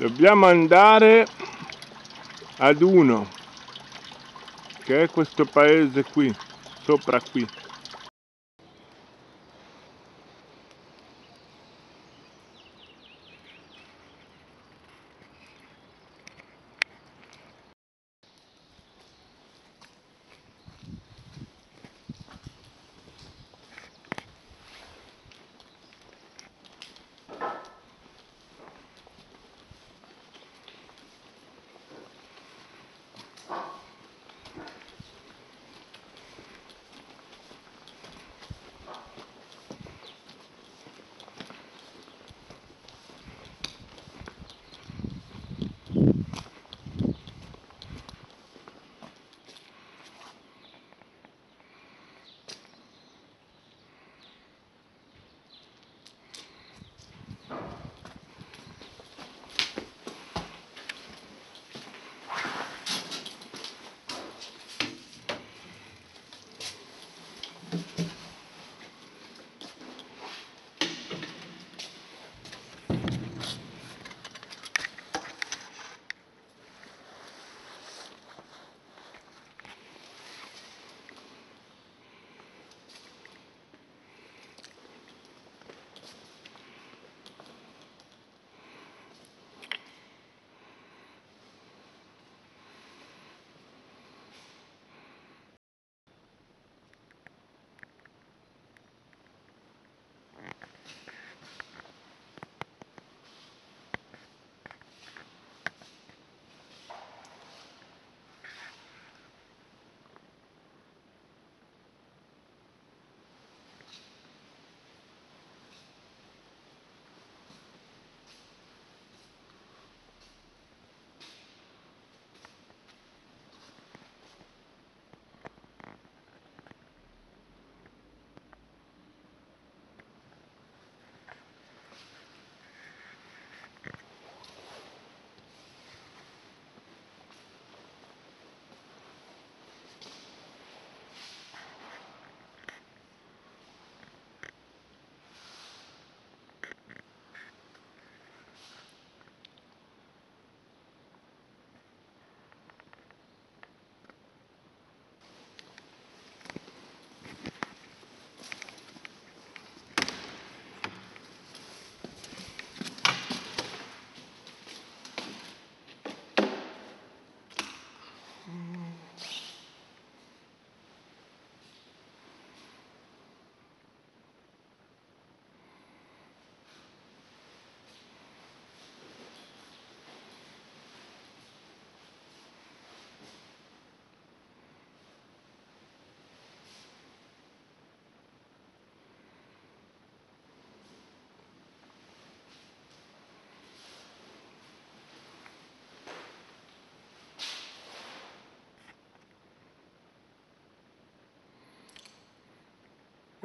Dobbiamo andare ad uno, che è questo paese qui, sopra qui.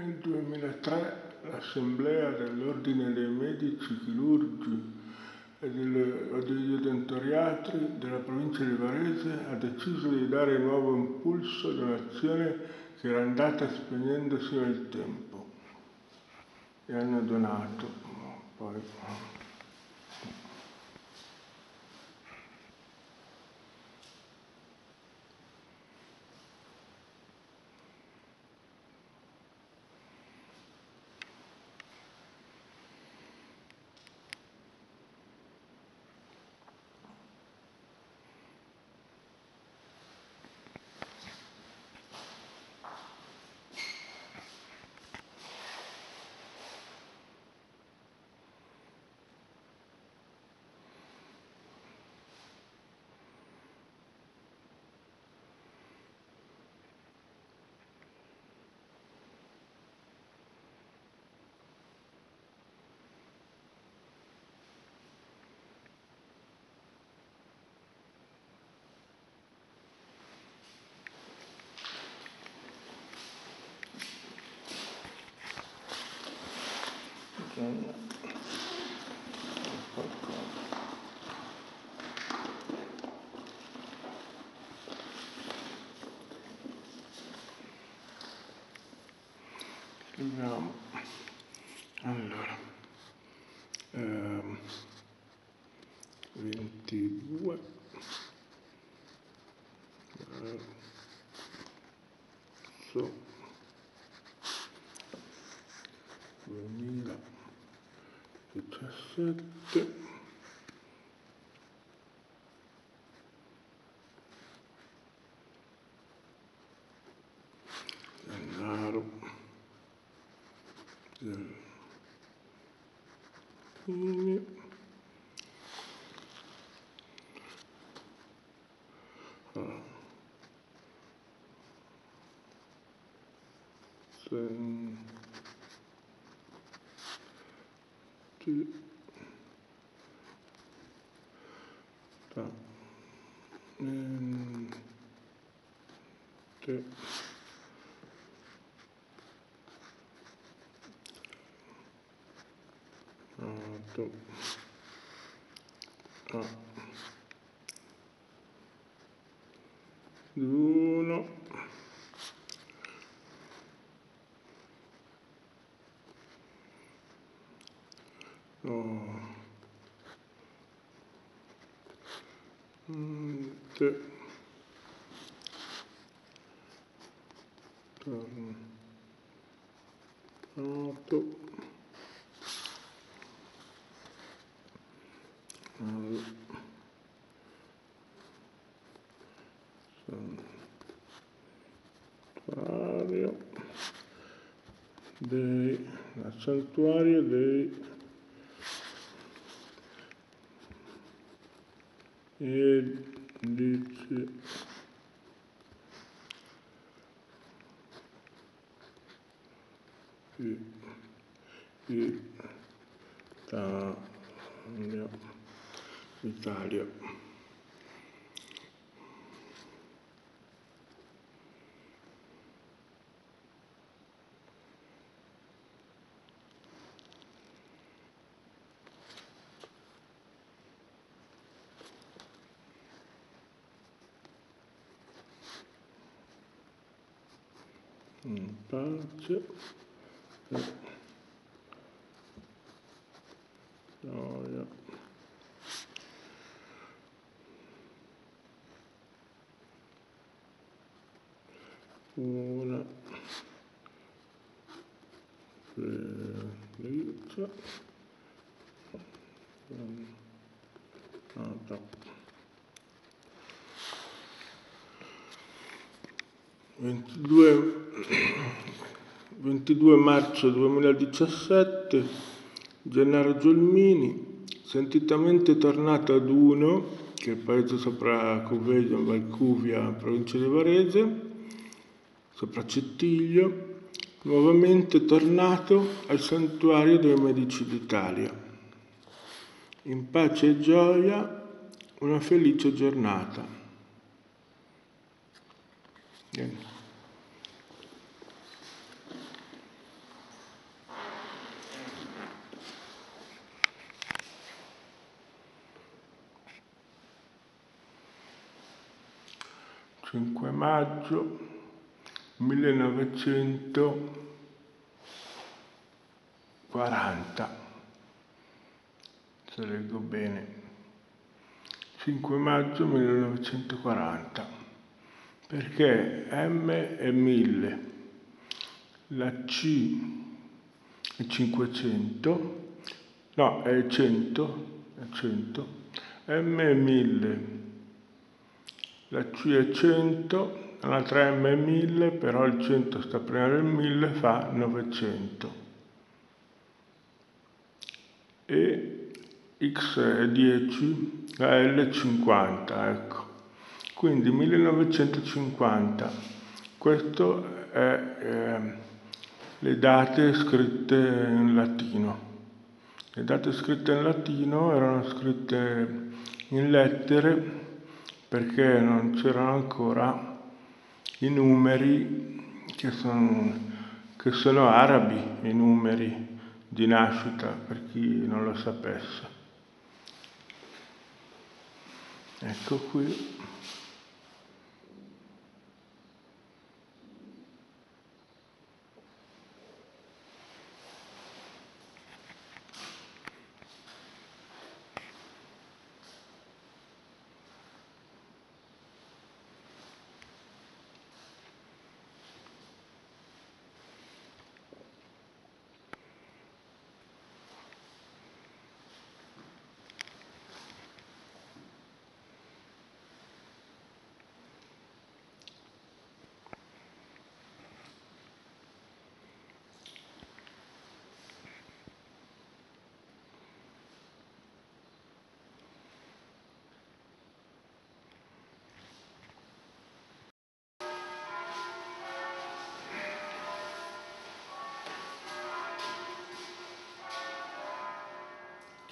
Nel 2003 l'Assemblea dell'Ordine dei Medici Chirurgi e degli Odontoriatri della provincia di Varese ha deciso di dare nuovo impulso ad un'azione che era andata spegnendosi nel tempo e hanno donato poi bisogna 这是的。Auto. A. Uno. No. Te. Torno. Auto. al santuario dei santuario dei Edici Italia Italia in pace e gioia una. Felice giornata 22 22 marzo 2017 Gennaro Giolmini sentitamente tornato ad Uno che è il paese sopra Coveglio, Valcuvia, provincia di Varese sopra Cettiglio nuovamente tornato al santuario dei Medici d'Italia in pace e gioia una felice giornata Vieni. 5 maggio 1940, se leggo bene, 5 maggio 1940, perché M è 1000, la C è 500, no, è 100, è 100, M è 1000, la C è 100, la 3M è 1000, però il 100 sta prima del 1000, fa 900. E X è 10, la L è 50, ecco. Quindi 1950. Questo è eh, le date scritte in latino. Le date scritte in latino erano scritte in lettere perché non c'erano ancora i numeri che sono, che sono arabi, i numeri di nascita, per chi non lo sapesse. Ecco qui.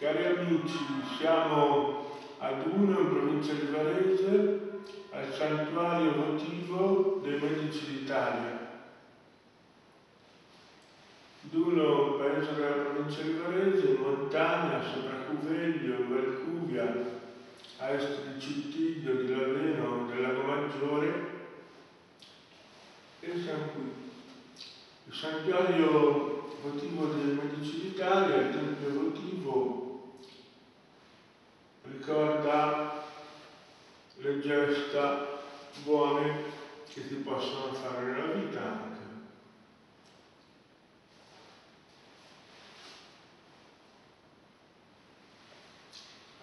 Cari amici, siamo ad uno in provincia di Varese, al santuario votivo dei Medici d'Italia. Duno, paese della provincia di Varese, in montagna, sopra Cuveglio, Valcuvia, a est di Cittiglio, di Laveno, del Lago Maggiore, e siamo qui. Il santuario votivo dei Medici d'Italia, il tempio votivo, ricorda le gesta buone che si possono fare nella vita anche.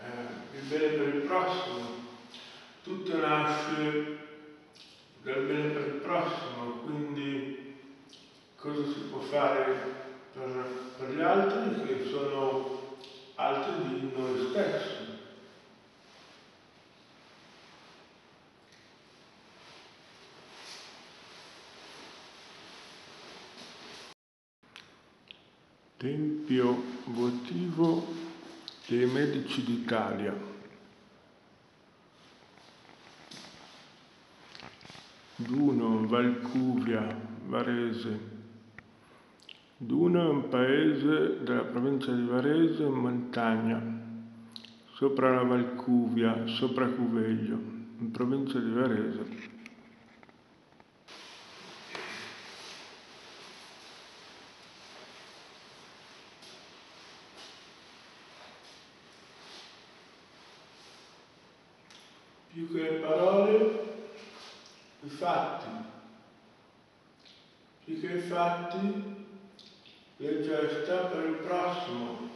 Eh, il bene per il prossimo, tutto nasce dal bene per il prossimo, quindi cosa si può fare per, per gli altri che sono altri di noi stessi. Tempio votivo dei Medici d'Italia. Duno, Valcuvia, Varese. Duno è un paese della provincia di Varese in montagna, sopra la Valcuvia, sopra Cuveglio, in provincia di Varese. più che le parole, i fatti. I fatti, le gesta per il prossimo.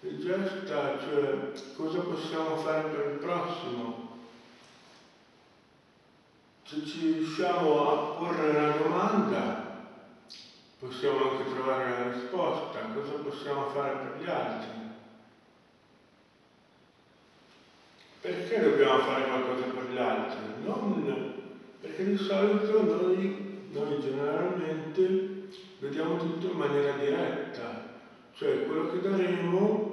Le gesta, cioè cosa possiamo fare per il prossimo. Se ci riusciamo a porre una domanda, possiamo anche trovare la risposta. Cosa possiamo fare per gli altri? Perché dobbiamo fare qualcosa per gli altri? Non perché di solito noi, noi generalmente vediamo tutto in maniera diretta, cioè quello che daremo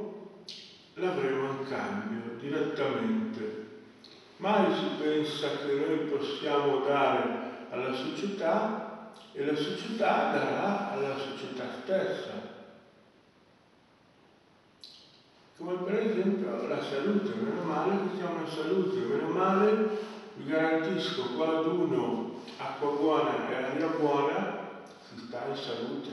l'avremo in cambio direttamente. Mai si pensa che noi possiamo dare alla società e la società darà alla società stessa. come per esempio la salute, meno male che siamo in salute, meno male vi garantisco quando uno acqua buona e aria buona si sta in salute.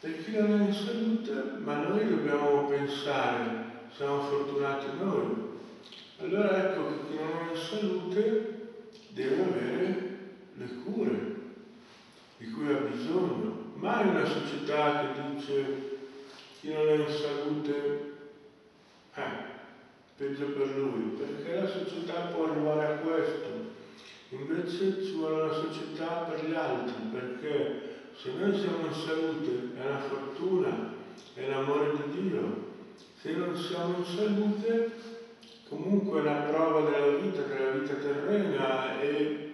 Per chi non è in salute, ma noi dobbiamo pensare, siamo fortunati noi. Allora ecco che chi non è in salute deve avere le cure di cui ha bisogno. Mai una società che dice chi non è in salute, eh, peggio per lui, perché la società può arrivare a questo. Invece ci vuole una società per gli altri, perché se noi siamo in salute è una fortuna, è l'amore di Dio. Se non siamo in salute, comunque è una prova della vita, della vita terrena e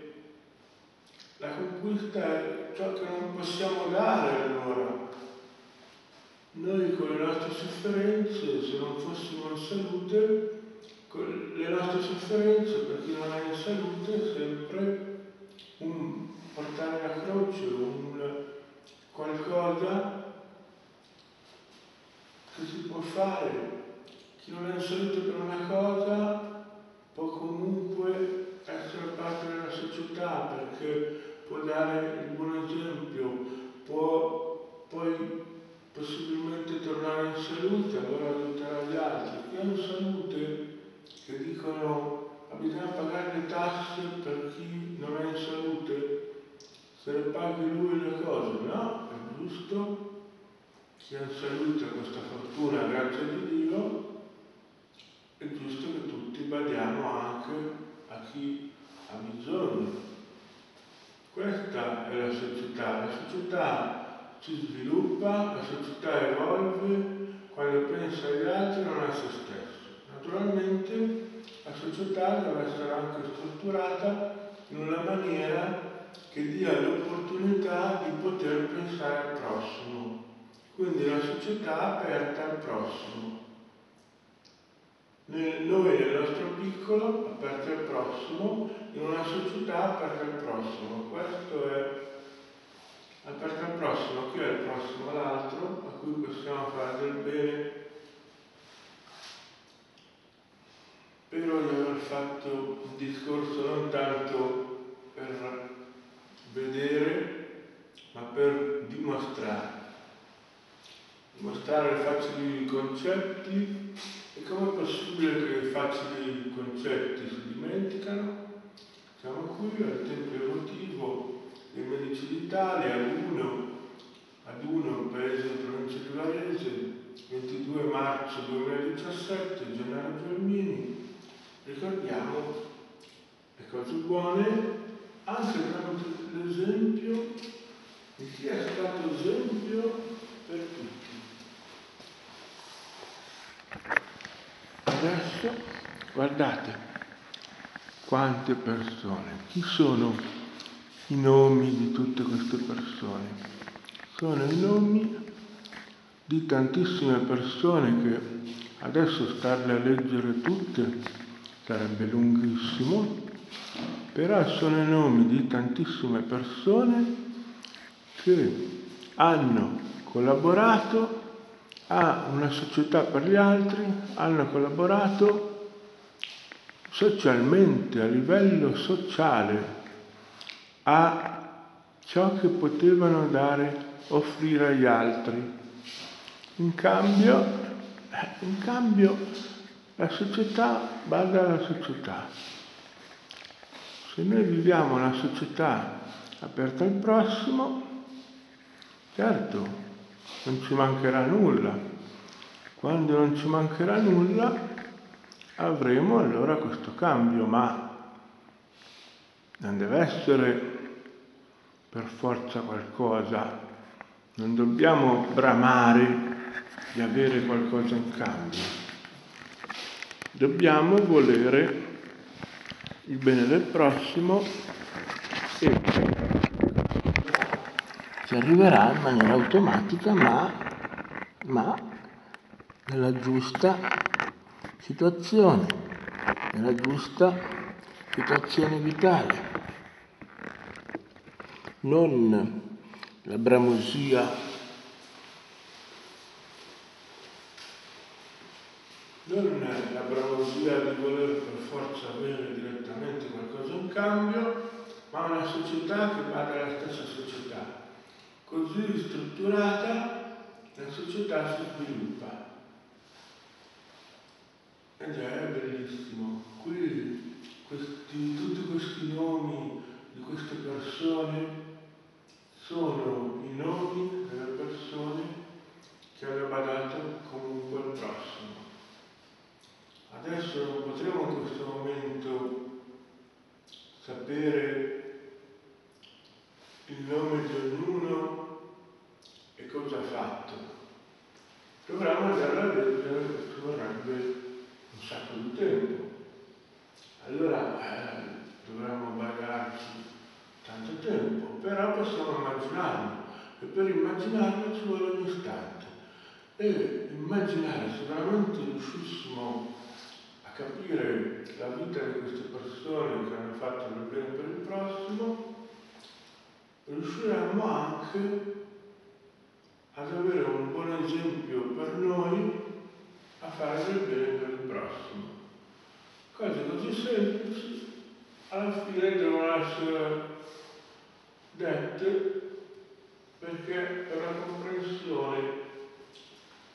la conquista è ciò che non possiamo dare allora. Noi con le nostre sofferenze, se non fossimo in salute, le nostre sofferenze per chi non è in salute è sempre un portare la croce, un qualcosa che si può fare. Chi non è in salute per una cosa può comunque essere parte della società perché può dare il buon esempio, può poi possibilmente tornare in salute, allora aiutare gli altri. Chi è in salute, che dicono ah, bisogna pagare le tasse per chi non è in salute, se le paghi lui le cose, no, è giusto, chi è in salute ha questa fortuna, grazie di Dio, è giusto che tutti badiamo anche a chi ha bisogno. Questa è la società, la società si sviluppa, la società evolve, quando pensa agli altri non a se stesso. Naturalmente la società deve essere anche strutturata in una maniera che dia l'opportunità di poter pensare al prossimo. Quindi una società aperta al prossimo. Nel, noi nel nostro piccolo, aperti al prossimo, in una società aperta al prossimo. Questo è aperto al prossimo, chi è il prossimo all'altro, a cui possiamo fare del bene. Spero di aver fatto un discorso non tanto per vedere, ma per dimostrare. Dimostrare facili concetti e come è possibile che facili concetti si dimenticano? Siamo qui al Tempio Evotivo dei Medici d'Italia, ad uno, ad uno, paese in provincia di Varese, 22 marzo 2017, Gennaro Gelmini, ricordiamo le cose buone anche tramite l'esempio di chi è stato esempio per tutti. Adesso guardate quante persone, chi sono i nomi di tutte queste persone? Sono i nomi di tantissime persone che adesso starle a leggere tutte sarebbe lunghissimo, però sono i nomi di tantissime persone che hanno collaborato a una società per gli altri, hanno collaborato socialmente, a livello sociale, a ciò che potevano dare, offrire agli altri. In cambio, in cambio la società bada alla società. Se noi viviamo una società aperta al prossimo, certo, non ci mancherà nulla. Quando non ci mancherà nulla, avremo allora questo cambio, ma non deve essere per forza qualcosa, non dobbiamo bramare di avere qualcosa in cambio, dobbiamo volere il bene del prossimo e ci arriverà in maniera automatica ma, ma nella giusta situazione, nella giusta situazione vitale. Non la bramosia non la bramosia di voler forza avere direttamente qualcosa in cambio, ma una società che vada alla stessa società. Così strutturata la società si sviluppa. Ed è bellissimo. Qui questi, tutti questi nomi di queste persone sono i nomi delle persone che hanno badato comunque al prossimo. Adesso non potremo in questo momento sapere il nome di ognuno e cosa ha fatto. Dovremmo andare a leggere, ci vorrebbe un sacco di tempo. Allora eh, dovremmo bagarci tanto tempo, però possiamo immaginarlo e per immaginarlo ci vuole un istante. E immaginare se veramente riuscissimo a capire la vita di queste persone che hanno fatto il bene per il prossimo, riusciremmo anche ad avere un buon esempio per noi a fare del bene per il prossimo. Cose così semplici alla fine devono essere dette perché è una comprensione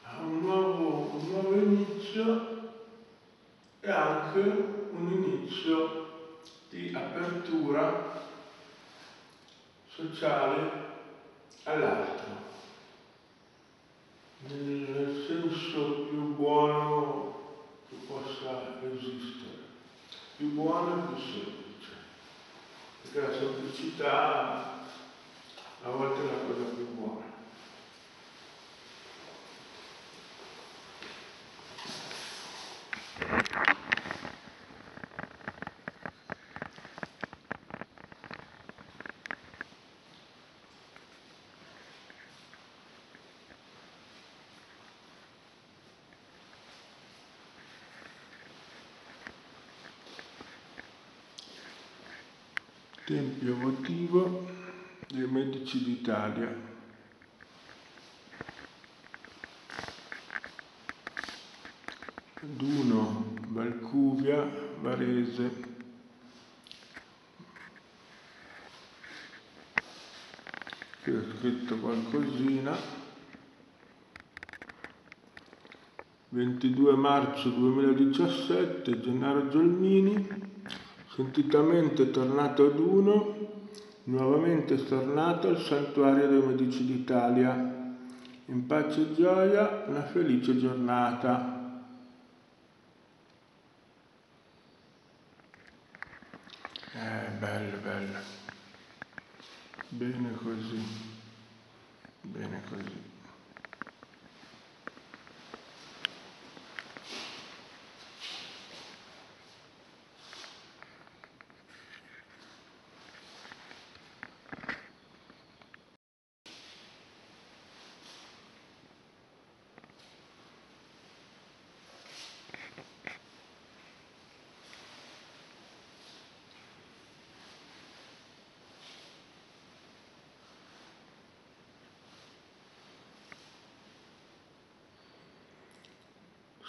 a un un nuovo inizio e anche un inizio di apertura sociale all'altro, nel senso più buono che possa esistere, più buono e più semplice. Perché la semplicità a volte è la cosa più buona. Tempio votivo dei Medici d'Italia. Duno, Valcuvia, Varese. Qui ho scritto qualcosina. 22 marzo 2017, Gennaro Giolmini, sentitamente tornato ad uno, nuovamente tornato al santuario dei Medici d'Italia. In pace e gioia, una felice giornata. Eh, bello, bello. Bene così, bene così.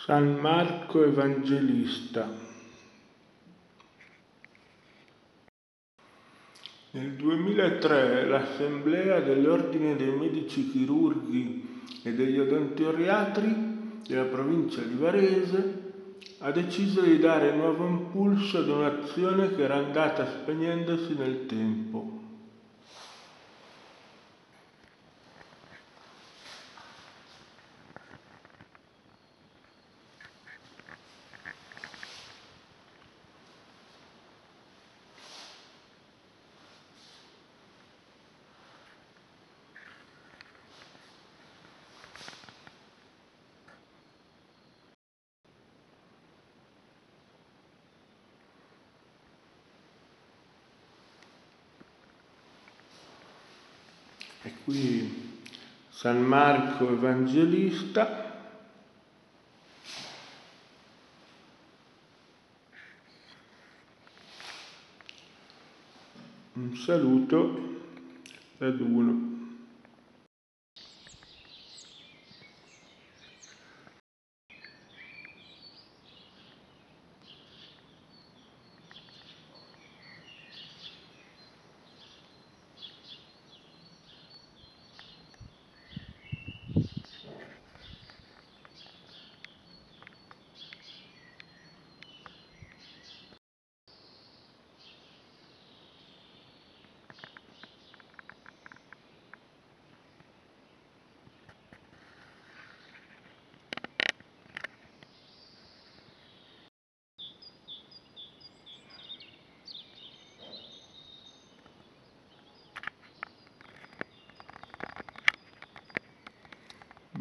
San Marco Evangelista. Nel 2003 l'Assemblea dell'Ordine dei Medici Chirurghi e degli Odontoriatri della provincia di Varese ha deciso di dare nuovo impulso ad un'azione che era andata spegnendosi nel tempo. E qui San Marco Evangelista. Un saluto ad uno.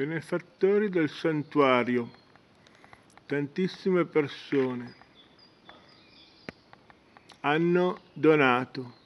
Benefattori del santuario, tantissime persone hanno donato.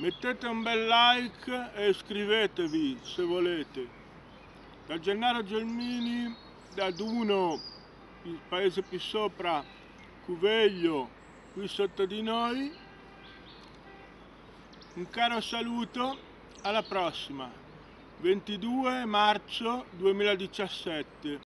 Mettete un bel like e iscrivetevi se volete. Da Gennaro Gelmini, da Duno, il paese più sopra, Cuveglio, qui sotto di noi. Un caro saluto, alla prossima, 22 marzo 2017.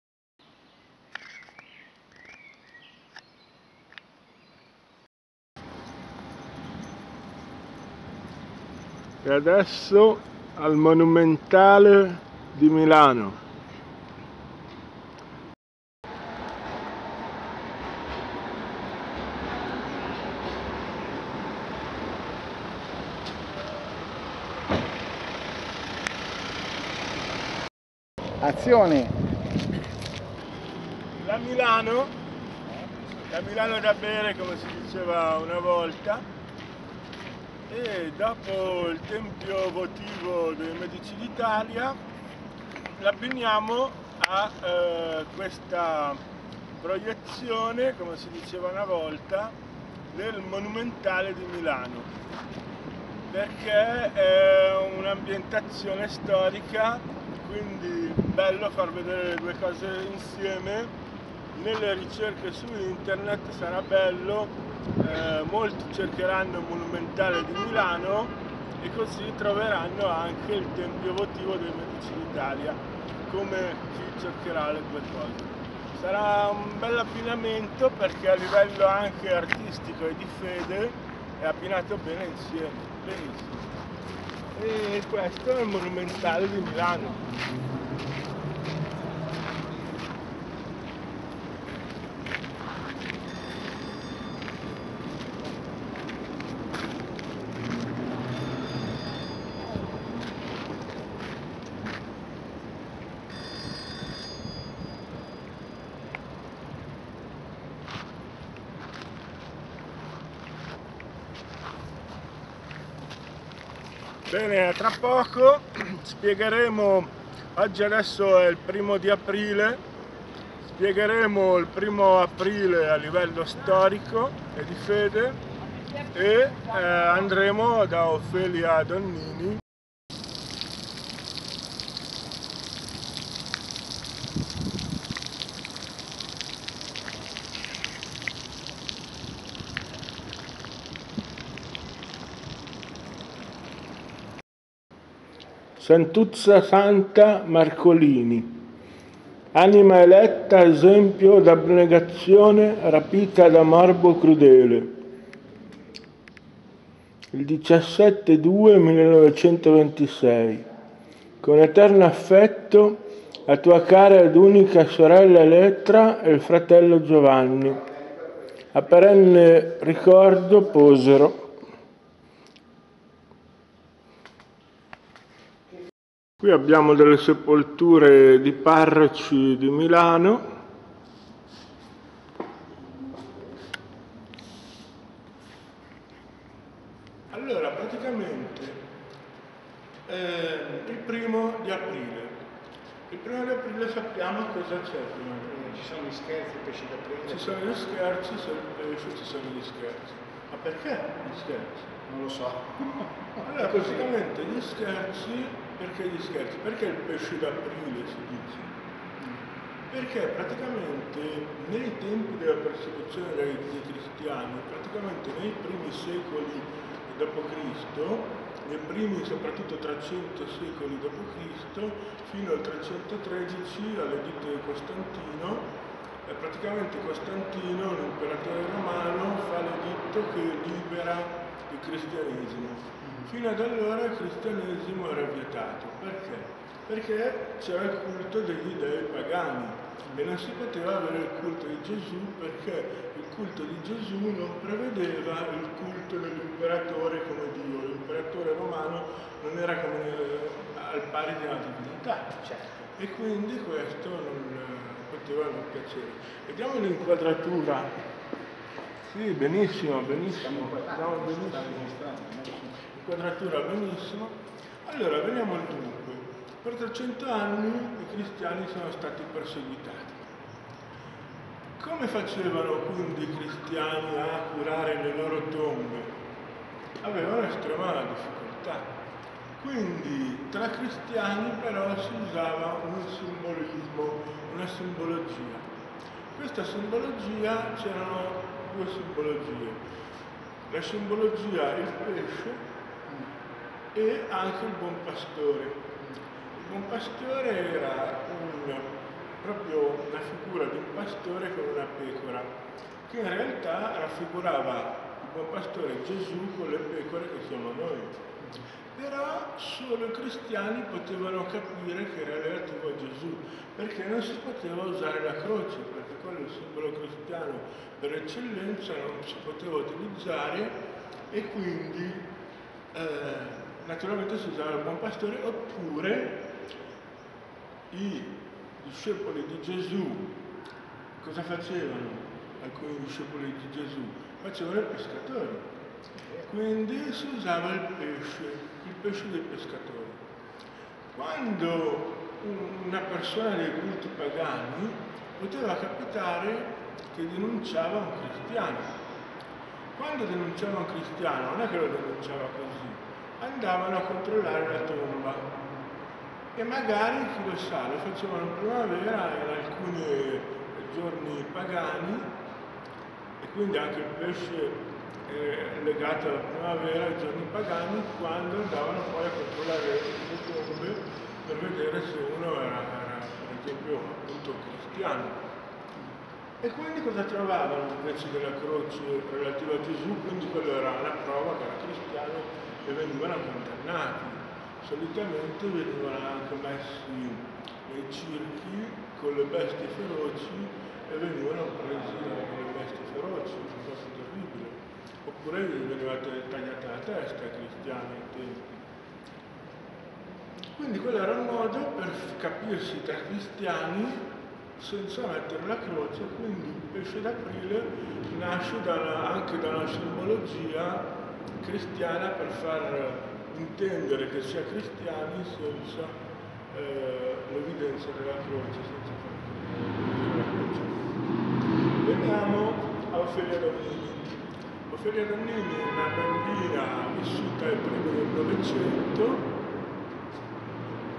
E adesso al Monumentale di Milano. Azione! La Milano, la Milano da bere come si diceva una volta, e dopo il tempio votivo dei Medici d'Italia l'abbiniamo a eh, questa proiezione, come si diceva una volta, del Monumentale di Milano, perché è un'ambientazione storica, quindi bello far vedere le due cose insieme. Nelle ricerche su internet sarà bello eh, molti cercheranno il Monumentale di Milano e così troveranno anche il Tempio votivo dei Medici d'Italia, come chi cercherà le due cose. Sarà un bel abbinamento perché a livello anche artistico e di fede è abbinato bene insieme, benissimo. E questo è il Monumentale di Milano. Bene, tra poco spiegheremo, oggi adesso è il primo di aprile, spiegheremo il primo aprile a livello storico e di fede e eh, andremo da Ofelia Donnini Santuzza Santa Marcolini, anima eletta esempio d'abnegazione rapita da morbo crudele. Il 17-2-1926, con eterno affetto la tua cara ed unica sorella Elettra e il fratello Giovanni. A perenne ricordo posero Qui abbiamo delle sepolture di parroci di Milano. Allora, praticamente eh, il primo di aprile. Il primo di aprile sappiamo cosa c'è prima di Ci sono gli scherzi, i pesci d'aprile. Ci sono gli scherzi, se il pesce, ci sono gli scherzi. Ma perché gli scherzi? Non lo so. Allora, praticamente gli scherzi perché gli scherzi? Perché il pesce d'aprile si dice? Perché praticamente nei tempi della persecuzione dei, dei cristiani, praticamente nei primi secoli d.C., nei primi soprattutto 300 secoli d.C., fino al 313 all'editto di Costantino, e praticamente Costantino, l'imperatore romano, fa l'editto che libera il cristianesimo Fino ad allora il cristianesimo era vietato. Perché? Perché c'era il culto degli dei pagani e non si poteva avere il culto di Gesù perché il culto di Gesù non prevedeva il culto dell'imperatore come Dio. L'imperatore romano non era come al pari di una divinità. Certo. E quindi questo non poteva non piacere. Vediamo l'inquadratura. Sì, benissimo, benissimo. Vediamo benissimo quadratura benissimo. Allora, veniamo al dunque. Per 300 anni i cristiani sono stati perseguitati. Come facevano quindi i cristiani a curare le loro tombe? avevano estrema difficoltà. Quindi tra cristiani però si usava un simbolismo, una simbologia. Questa simbologia c'erano due simbologie. La simbologia il pesce e anche il buon pastore. Il buon pastore era un, proprio la figura di un pastore con una pecora, che in realtà raffigurava il buon pastore Gesù con le pecore che siamo noi. Però solo i cristiani potevano capire che era relativo a Gesù, perché non si poteva usare la croce, perché quello è il simbolo cristiano per eccellenza, non si poteva utilizzare e quindi eh, naturalmente si usava il buon pastore oppure i discepoli di Gesù cosa facevano alcuni discepoli di Gesù? Facevano i pescatori. Quindi si usava il pesce, il pesce dei pescatori. Quando una persona dei culti pagani poteva capitare che denunciava un cristiano. Quando denunciava un cristiano, non è che lo denunciava così, andavano a controllare la tomba e magari, chi lo sa, lo facevano primavera in alcuni giorni pagani e quindi anche il pesce è legato alla primavera, ai giorni pagani, quando andavano poi a controllare le tombe per vedere se uno era, era per esempio appunto cristiano. E quindi cosa trovavano invece della croce relativa a Gesù? Quindi quello era una prova che era cristiano e venivano condannati. Solitamente venivano anche messi nei circhi con le bestie feroci e venivano presi dalle bestie feroci, una cosa terribile. Oppure gli veniva tagliata la testa ai cristiani ai tempi. Quindi quello era un modo per capirsi tra cristiani senza mettere la croce, quindi il pesce d'aprile nasce dalla, anche da una simbologia cristiana per far intendere che si è cristiani senza eh, l'evidenza della croce, senza far la croce. Veniamo a Ofelia Donnini. Ofelia Donnini è una bambina vissuta ai primi del Novecento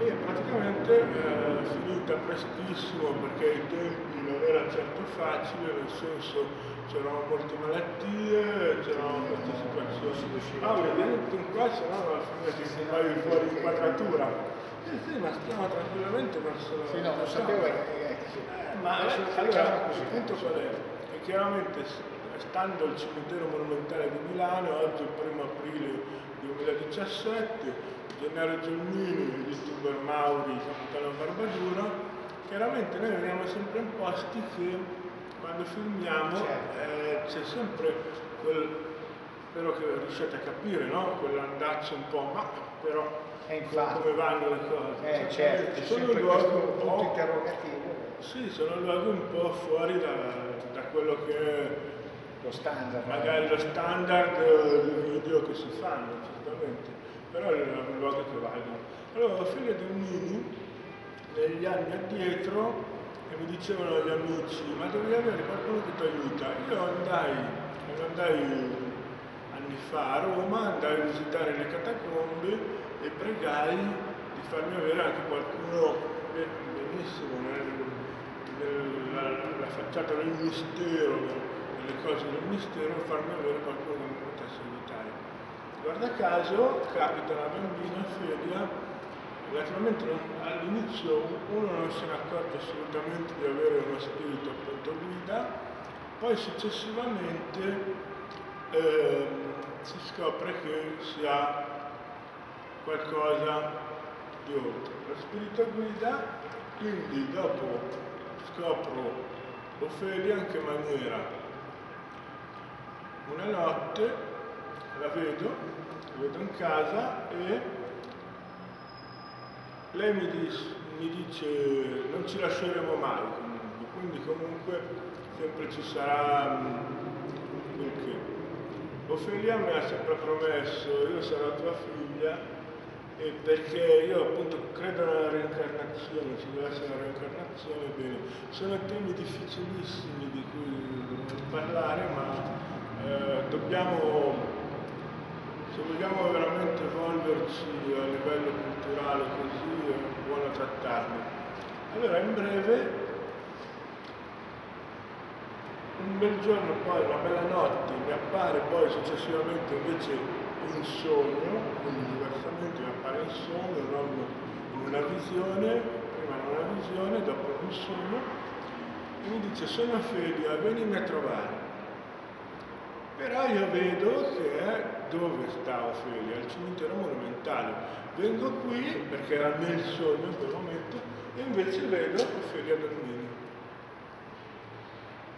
e praticamente è finita prestissimo perché ai tempi non era certo facile, nel senso c'erano molte malattie, c'erano queste situazioni. Vieni in qua, se no alla fine ti vai fuori inquadratura. Sì, sì, ma stiamo tranquillamente verso la... Sì, no, lo sapevo che... Eh, ma allora, il punto qual è? Che chiaramente stando al cimitero monumentale di Milano, oggi è il 1 aprile 2017, Gennaro Giannini, youtuber Mauri, capitano Barbadura, chiaramente noi veniamo sempre in posti che quando filmiamo eh, c'è sempre quel, spero che riusciate a capire, no? quell'andazzo un po', ma però come vanno le cose. Eh, certo, sono luoghi un po' interrogativo. Sì, sono luoghi un po' fuori da, da quello che è lo standard. Magari lo standard di video che si fanno, certamente però erano luoghi che valgono. Allora, figlia di un Nini, negli anni addietro, e mi dicevano gli amici, ma devi avere qualcuno che ti aiuta. Io andai, andai anni fa a Roma, andai a visitare le catacombe e pregai di farmi avere anche qualcuno benissimo nella facciata del mistero, nelle cose del mistero, farmi avere qualcuno che mi potesse aiutare. Guarda caso capita una bambina figlia, naturalmente all'inizio uno non se ne accorge assolutamente di avere uno spirito appunto guida, poi successivamente eh, si scopre che si ha qualcosa di oltre. Lo spirito guida, quindi dopo scopro Ofelia in che maniera. Una notte la vedo, la vedo in casa e lei mi dice, mi dice non ci lasceremo mai comunque, quindi comunque sempre ci sarà quel mm, che. Ofelia mi ha sempre promesso, io sarò tua figlia, e perché io appunto credo nella reincarnazione, ci deve essere la reincarnazione, bene, sono temi difficilissimi di cui parlare, ma eh, dobbiamo se vogliamo veramente evolverci a livello culturale così è buono trattarli. Allora in breve, un bel giorno poi, una bella notte, mi appare poi successivamente invece in sogno, quindi diversamente mi appare in sogno, non in una visione, prima in una visione, dopo in un sogno, e mi dice sono Felia, venimi a trovare. Però io vedo che è dove sta Ofelia, al cimitero monumentale. Vengo qui perché era nel sogno in quel momento e invece vedo Ofelia Dormini.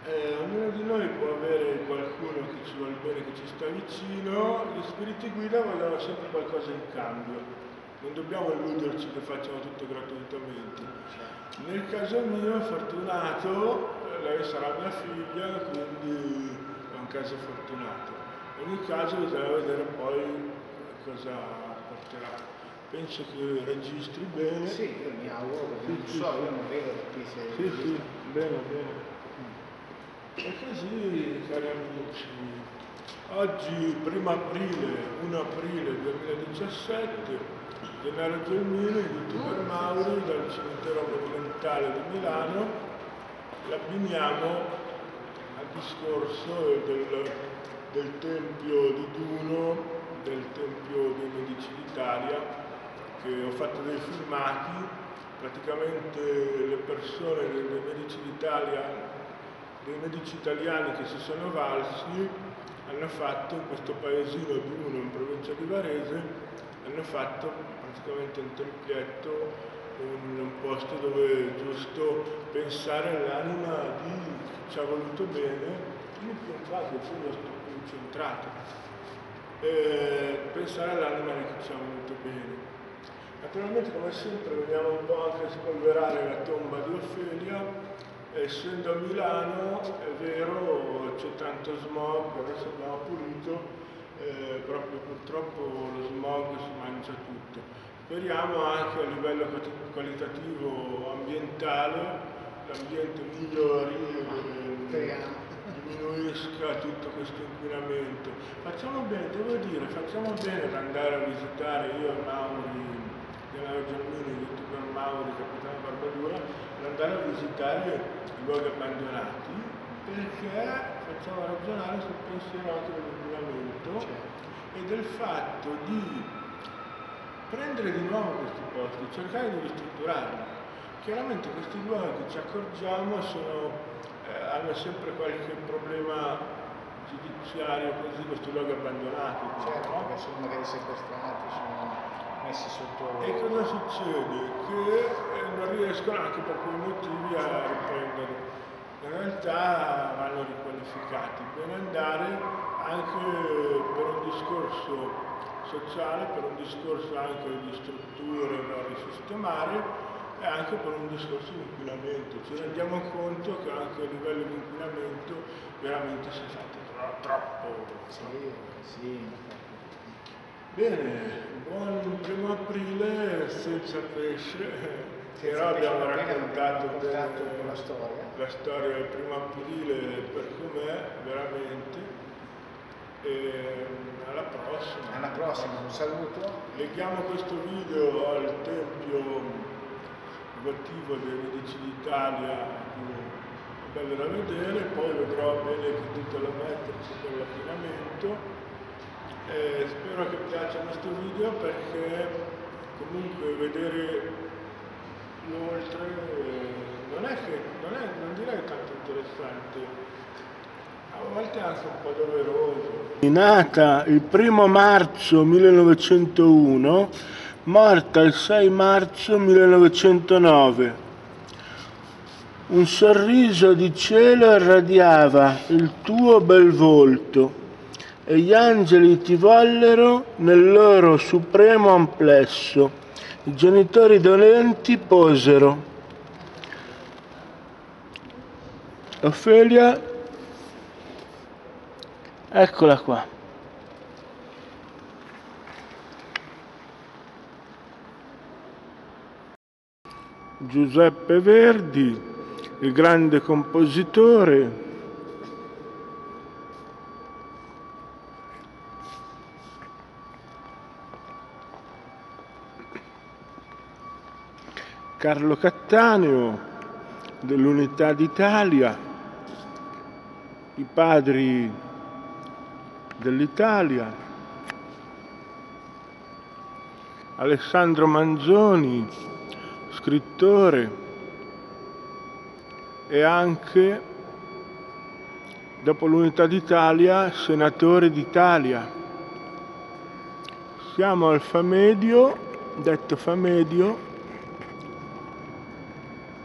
Eh, ognuno di noi può avere qualcuno che ci vuole bene, che ci sta vicino, gli spiriti guida vogliono sempre qualcosa in cambio, non dobbiamo illuderci che facciano tutto gratuitamente. Nel caso mio, fortunato, lei sarà mia figlia, quindi è un caso fortunato. In ogni caso bisogna vedere poi cosa porterà. Penso che registri bene. Sì, io mi auguro, non so, io non vedo qui se... Sì, sì, bene, bene. E così, cari amici, oggi, primo aprile, 1 aprile 2017, Gennaro Gelmino, youtuber Mauri, dal cimitero monumentale di Milano, l'abbiniamo al discorso del, del Tempio di Duno, del Tempio dei Medici d'Italia, che ho fatto dei filmati, praticamente le persone dei Medici d'Italia dei medici italiani che si sono valsi hanno fatto in questo paesino di Uno in provincia di Varese hanno fatto praticamente un tempietto un, un posto dove giusto pensare all'anima di chi ci ha voluto bene. Più centrato, più centrato eh, pensare all'anima ci ha voluto bene. Naturalmente come sempre veniamo un po' anche a spolverare la tomba di Ofelia essendo a Milano è vero c'è tanto smog, adesso abbiamo pulito, eh, proprio purtroppo lo smog si mangia tutto. Speriamo anche a livello qualitativo ambientale l'ambiente migliori e diminuisca tutto questo inquinamento. Facciamo bene, devo dire, facciamo bene ad andare a visitare io e Mauri, Gennaro Giannini, youtuber Mauri, capitano Barbadura, ad andare a visitare i luoghi abbandonati perché facciamo ragionare sul pensiero dell'inquinamento e del fatto di prendere di nuovo questi posti, cercare di ristrutturarli. Chiaramente questi luoghi ci accorgiamo sono, hanno sempre qualche problema giudiziario così, questi luoghi abbandonati. Certo, no? sono magari sequestrati, sono messi sotto... E cosa succede? Che eh, non riescono anche per quei motivi a riprendere. In realtà vanno riqualificati, bene andare anche per un discorso sociale, per un discorso anche di strutture da risistemare e anche per un discorso di inquinamento. Ci rendiamo conto che anche a livello di inquinamento veramente si è fatto troppo. Sì, sì. Bene, buon primo aprile senza pesce. Però abbiamo raccontato bene la storia. la storia del primo aprile per com'è veramente. E alla prossima. Alla prossima, un saluto. Leghiamo questo video al Tempio votivo dei Medici d'Italia, è bello da vedere, poi vedrò bene che titolo metterci per l'affinamento. Eh, spero che piaccia questo video perché comunque vedere l'oltre non è che non, non direi tanto interessante a volte anche un po' doveroso nata il primo marzo 1901 morta il 6 marzo 1909 un sorriso di cielo irradiava il tuo bel volto e gli angeli ti vollero nel loro supremo amplesso i genitori dolenti posero. Ofelia, eccola qua. Giuseppe Verdi, il grande compositore, Carlo Cattaneo dell'Unità d'Italia, i padri dell'Italia, Alessandro Manzoni, scrittore e anche, dopo l'Unità d'Italia, senatore d'Italia. Siamo al Famedio, detto Famedio,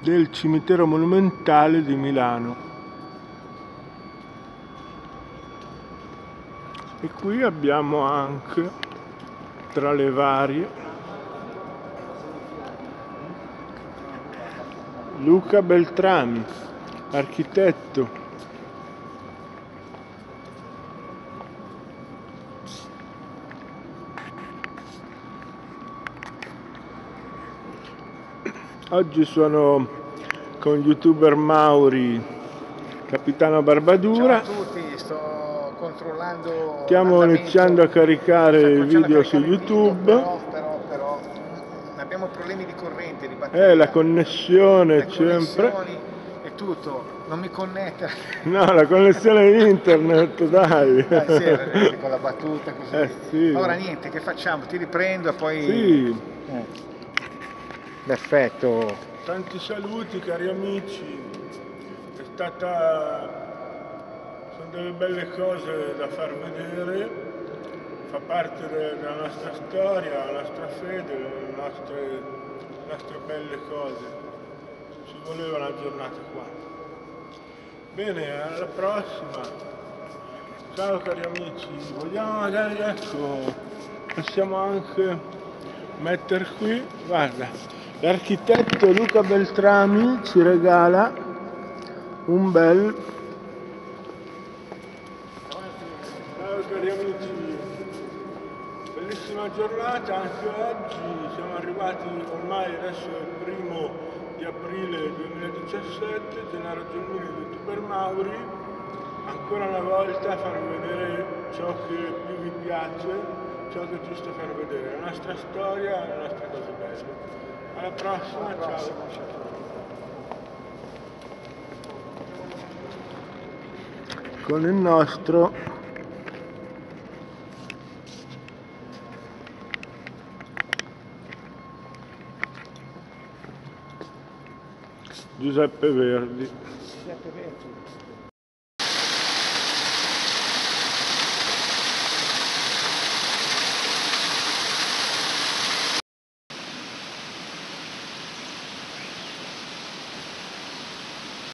del cimitero monumentale di Milano. E qui abbiamo anche, tra le varie, Luca Beltrami, architetto. Oggi sono con youtuber Mauri, capitano Barbadura. Ciao a tutti, sto controllando. Stiamo iniziando a caricare video su YouTube. Però, però, però mm, abbiamo problemi di corrente, di batteria. Eh, la connessione le sempre. e tutto. Non mi connetta. No, la connessione internet, dai. Dai, sì, ragazzi, con la battuta così. Eh, sì. Ora niente, che facciamo? Ti riprendo e poi. Sì, Eh. Perfetto. tanti saluti cari amici. È stata... sono delle belle cose da far vedere. Fa parte de- della nostra storia, la nostra fede, le nostre, nostre belle cose. Ci voleva una giornata qua. Bene, alla prossima. Ciao cari amici, vogliamo magari ecco, possiamo anche mettere qui, guarda, l'architetto Luca Beltrami ci regala un bel... Ciao cari amici, bellissima giornata anche oggi, siamo arrivati ormai adesso il primo di aprile 2017, Gennaro Gelmini di Youtuber Mauri, ancora una volta a farvi vedere ciò che più vi piace, ciò che è giusto far vedere, la nostra storia, le nostre cose belle. Alla prossima, ciao. Con il nostro Giuseppe Verdi.